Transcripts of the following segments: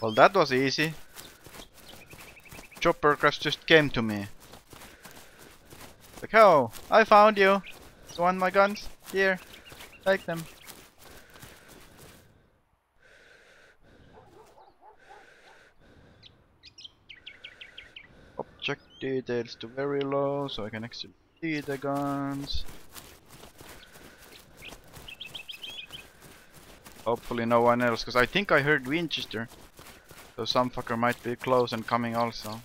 Well, that was easy. Chopper crash just came to me. Like, oh, I found you. You want my guns? Here, take them. Object details to very low, so I can actually see the guns. Hopefully no one else, because I think I heard Winchester. So some fucker might be close and coming also.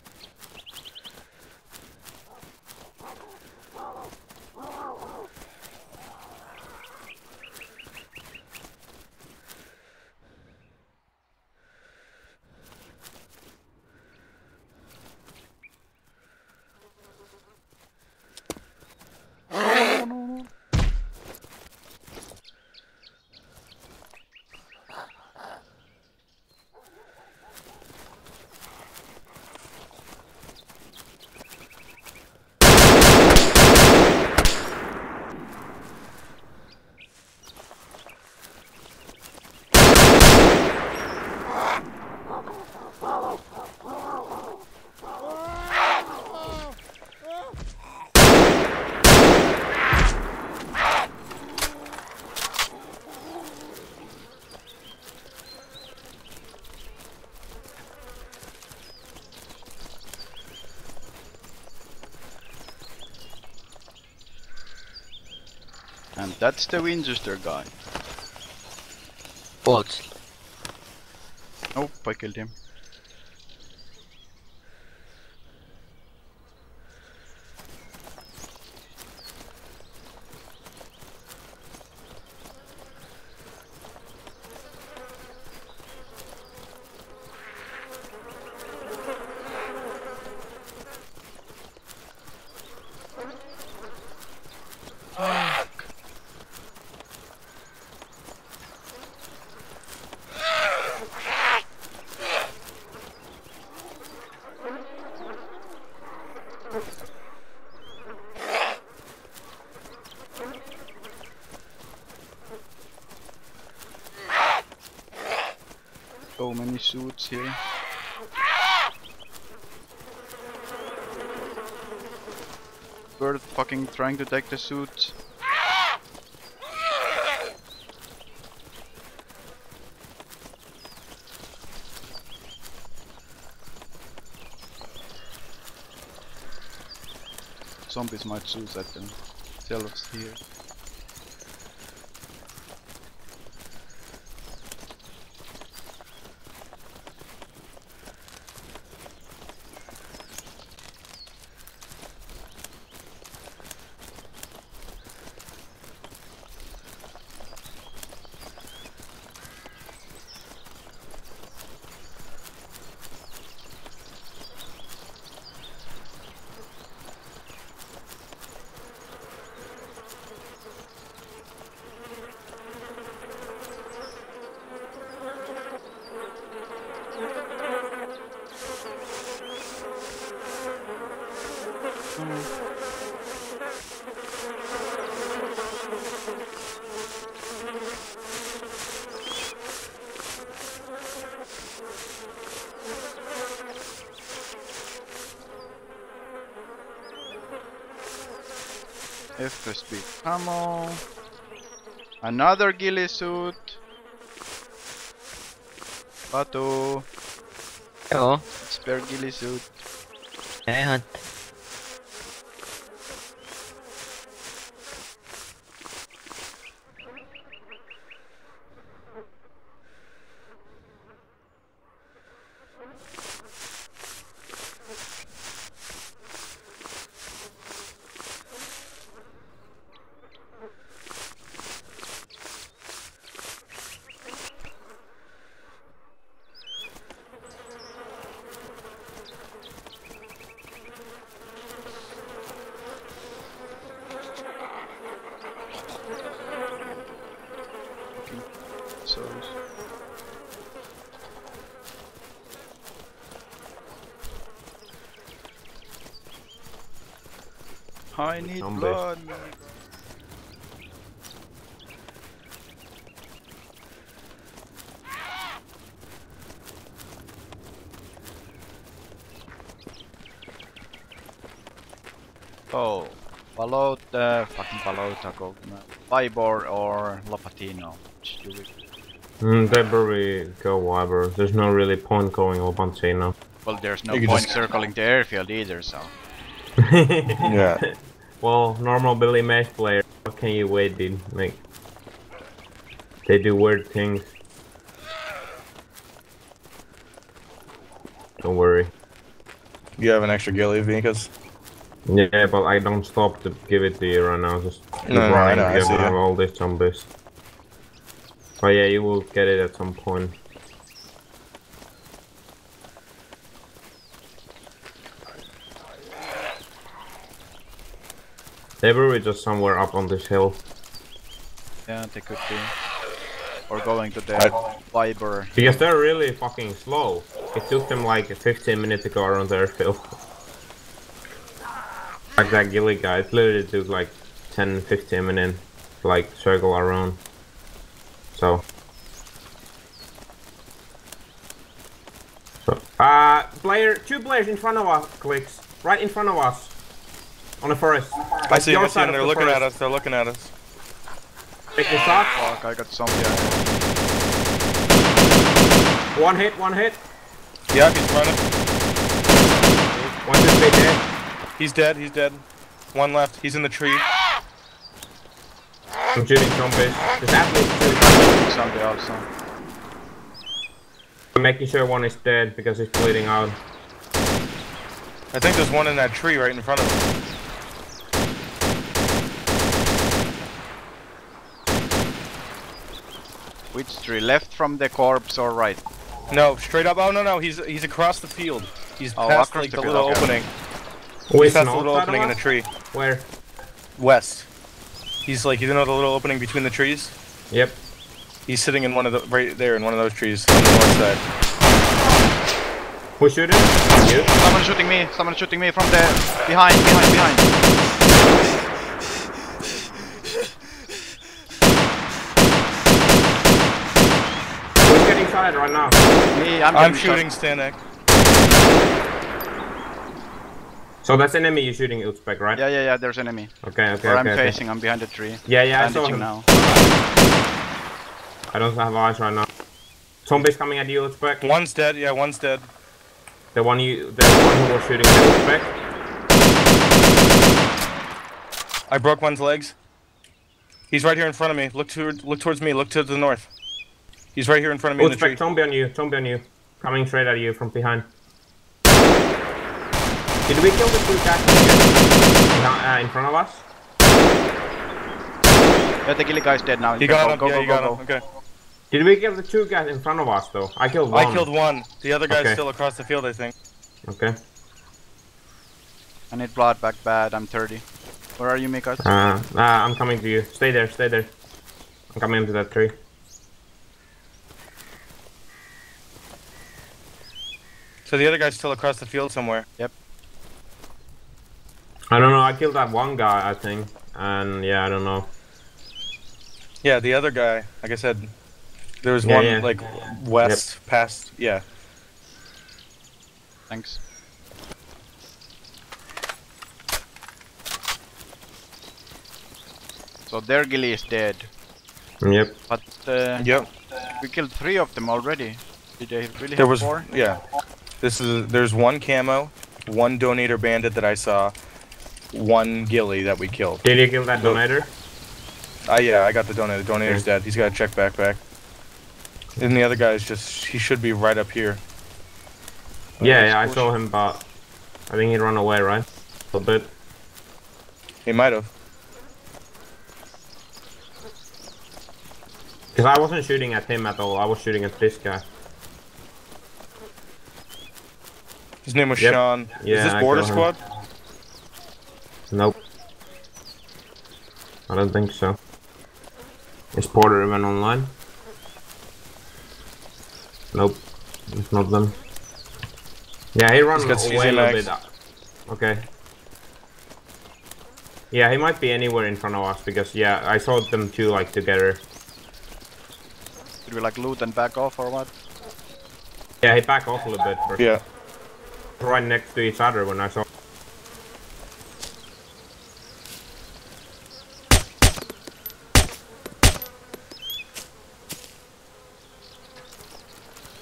And that's the Winchester guy. What? Nope, I killed him. So many suits here. Bird fucking trying to take the suit. Zombies might suicide themselves here. FSB camo. Another ghillie suit. Patu. Joo, Spare ghillie suit. ja ihan. I need blood. Oh, follow the uh, fucking Balota, go Vybor or Lopatino. Just do. Mm, they probably go Vybor. There's no really point going Lopatino. Well, there's no point circling the airfield either, so. yeah. Well, normal Billy Mays player, what can you wait, dude? Like, they do weird things. Don't worry. You have an extra ghillie, Vikas? Yeah, but I don't stop to give it to you right now. Just No, no, I running know, I see have all these zombies. But yeah, you will get it at some point. They were just somewhere up on this hill. Yeah, they could be. Or going to the I- Vybor. Because they're really fucking slow. It took them like 15 minutes to go around the airfield. like that ghillie guy, it literally took like 10 15 minutes to like circle around. So. So, uh, player, two players in front of us, clicks. Right in front of us. On the forest. I see, your I see them. They're the looking at us. They're looking at us. Take the shot. Fuck, I got zombie. eyes. One hit, one hit. Yeah, he's running. One just be dead. He's dead. He's dead. One left. He's in the tree. I'm shooting zombies. There's at least two. Zombie also. I'm making sure one is dead because he's bleeding out. I think there's one in that tree right in front of him. Which tree? Left from the corpse or right? No, straight up. Oh no, no. He's he's across the field. He's Oh, past like the the field, little okay. opening. Wait, He's past the little opening in the tree. Where? West. He's like you know the little opening between the trees. Yep. He's sitting in one of the right there in one of those trees on the north side. Who's shooting? You? Someone shooting me! Someone shooting me from there. behind, behind, behind. Who's getting shot at right now? Me, I'm, I'm shooting shot. Stanek. So that's enemy you're shooting, Uzbek, right? Yeah, yeah, yeah. There's an enemy. Okay, okay, Where okay. I'm okay. facing, I'm behind the tree. Yeah, yeah, I saw Bandaging him. now. I don't have eyes right now. Zombies coming at you, Uzbek. One's dead. Yeah, one's dead. The one you, the one who was shooting at Uzbek. I broke one's legs. He's right here in front of me. Look to look towards me. Look to the north. He's right here in front of me in the tree. Uzbek, zombie on you, zombie on you. Coming straight at you from behind. Did we kill the two guys uh, in front of us? Yeah, the ghillie guy's dead now. He can got go, him. Go, yeah, go, you go, got go. him. Okay. Did we kill the two guys in front of us though? I killed one. I killed one. The other guy's Okay. still across the field, I think. Okay. I need blood back bad. I'm 30. Where are you, Mikas? Uh, uh, I'm coming to you. Stay there, stay there. I'm coming into that tree. So the other guy's still across the field somewhere. Yep. I don't know, I killed that one guy, I think. And yeah, I don't know. Yeah, the other guy. Like I said, there was Yeah, one yeah. like west past. Yeah. Thanks. So their ghillie is dead. Yep. But uh, Yep. we killed three of them already. Did they really There have was four? yeah. This is there's one camo, one donator bandit that I saw, one ghillie that we killed. Did you kill that Look. donator? Ah yeah, I got the donator. Donator's dead. He's got a Czech backpack. And the other guy's just he should be right up here. Yeah, yeah, I saw him, but I think he ran away, right? A bit. He might have. Because I wasn't shooting at him at all, I was shooting at this guy. His name was Yep. Sean. Yeah, is this Border killed Squad? Nope. I don't think so. Is Porter even online? Nope. It's not them. Yeah, he runs got CZ away a little bit. Okay. Yeah, he might be anywhere in front of us because yeah, I saw them two like together. Did we like loot and back off or what? Yeah, he back off a little bit. For Yeah right next to each other when I saw.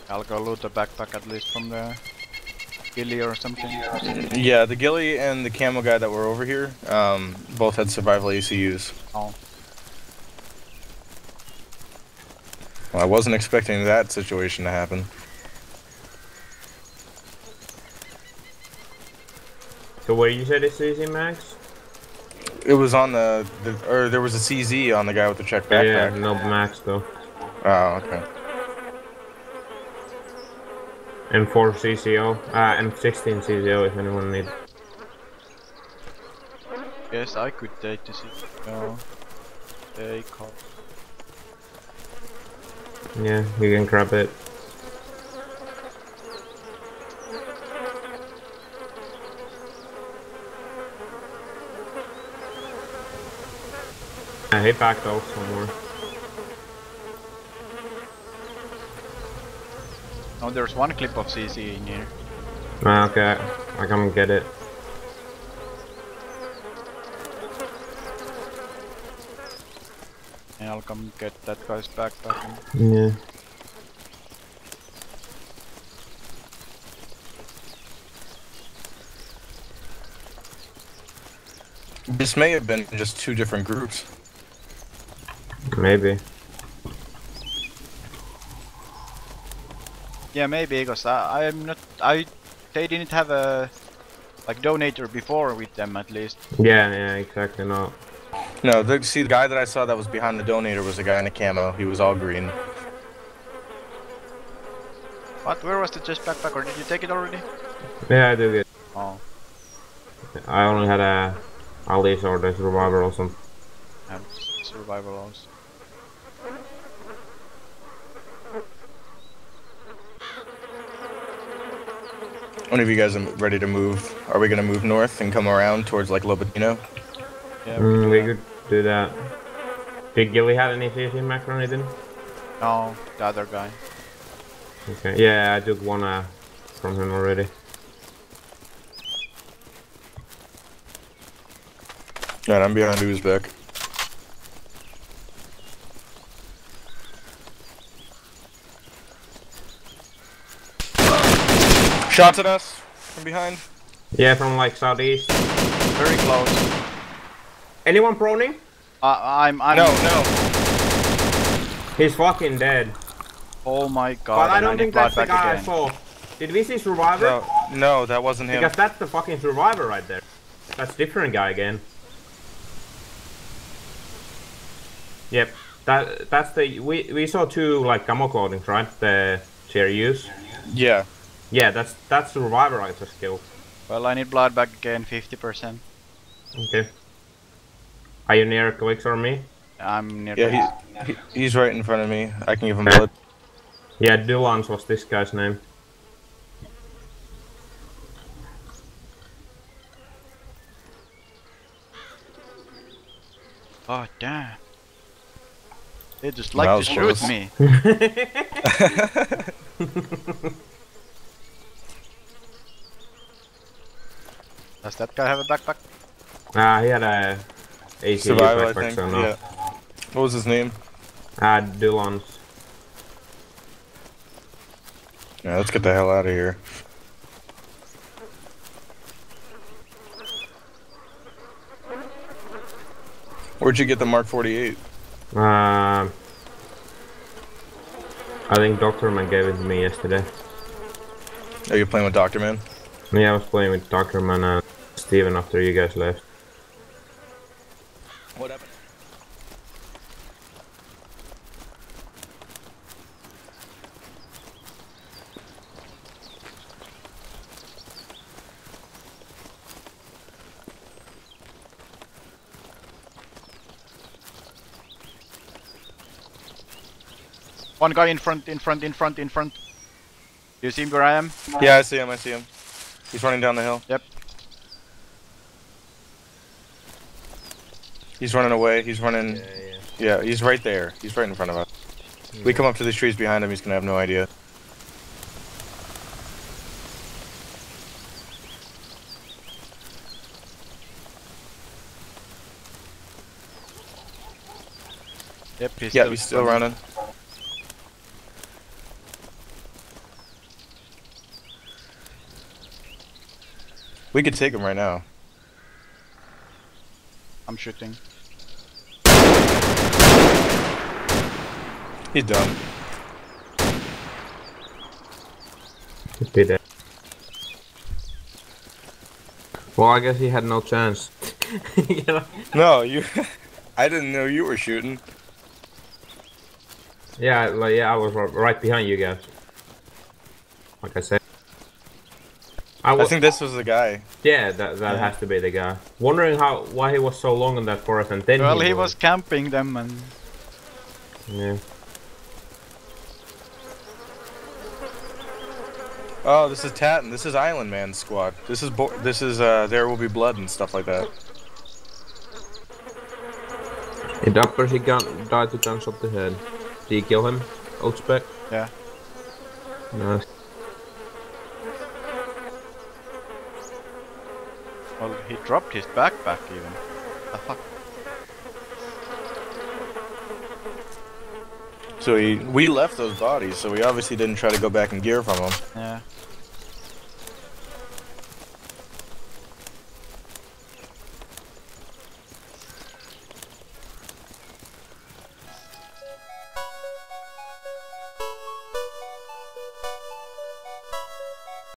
I'll go loot the backpack at least from the ghillie or something. Yeah, the ghillie and the camel guy that were over here um, both had survival ACUs. Oh. Well, I wasn't expecting that situation to happen. So way you said it's easy, Max? It was on the, the or there was a CZ on the guy with the Czech Yeah, no Max though. Oh, okay. M4 CCO, uh, M16 CCO if anyone needs. Yes, I could take the city. No. Take off. Yeah, you can grab it. I hit back though somewhere. Oh, there's one clip of CC in here. Ah, okay, I come get it. And I'll come get that guy's backpack. Yeah. This may have been just two different groups. Maybe. Yeah, maybe because I, I'm not. I they didn't have a like donator before with them at least. Yeah, yeah, exactly. No. No, the, see the guy that I saw that was behind the donator was a guy in a camo. He was all green. What? Where was the chest backpack? Or did you take it already? Yeah, I did it. Oh, I only had a Alice or the survivor or something. I have survival loss. One of you guys are ready to move. Are we gonna move north and come around towards like Lopatino? Yeah. Mm, we could do that. Did Ghillie have any CC Mac or anything? No, the other guy. Okay. Yeah, I took one uh, from him already. Alright, I'm behind Uzbek. Shots at us from behind. Yeah, from like southeast. Very close. Anyone proning? Uh, I'm. I'm. No, no. He's fucking dead. Oh my god. but I don't need think that's the blood back guy I saw. Did we see survivor? No, no, that wasn't him. Because that's the fucking survivor right there. That's different guy again. Yep. That that's the we we saw two like camo clothing, right? The CRUs. Yeah. Yeah, that's that's survivor I just killed. Well, I need blood back again. 50%. Okay. Are you near Quicks or me? I'm near. Yeah, he's, he, he's right in front of me. I can give him Okay. blood. Yeah, Dulans was this guy's name. Oh damn. They just like That to shoot me. Does that guy have a backpack? Ah, he had a ACU Survival, I backpack, think. so no. Yeah. What was his name? Ah, Dulans. Yeah, let's get the hell out of here. Where'd you get the Mark 48? Um, I think Doctor Man gave it to me yesterday. Are you playing with Doctor Man? Yeah, I was playing with Doctor Man and Steven after you guys left. What happened? One guy in front, in front, in front, in front. Do you see him where I am? Yeah, I see him. I see him. He's running down the hill. Yep. He's running away. He's running. Yeah, yeah. yeah, he's right there. He's right in front of us. Yeah. We hmm. come up to the trees behind him. He's gonna have no idea. Yep. He's yeah, still he's still running. running. We could take him right now. I'm shooting. He's done. Could be there. Well, I guess he had no chance. You know? No, you. I didn't know you were shooting. Yeah, like yeah, I was right behind you guys. Like I said. I I think this was the guy. yeah, that that Yeah. has to be the guy. Wondering how why he was so long in that forest and then Well, he, he was camping them and Yeah. Oh, this is Tatton. This is Island Man squad. This is bo- this is uh there will be blood and stuff like that. In Dapper, he gun died to guns up the head. Did you kill him, old spec? Yeah. Nice. Well, he dropped his backpack even. The fuck? So he we left those bodies, so we obviously didn't try to go back and gear from them. Yeah.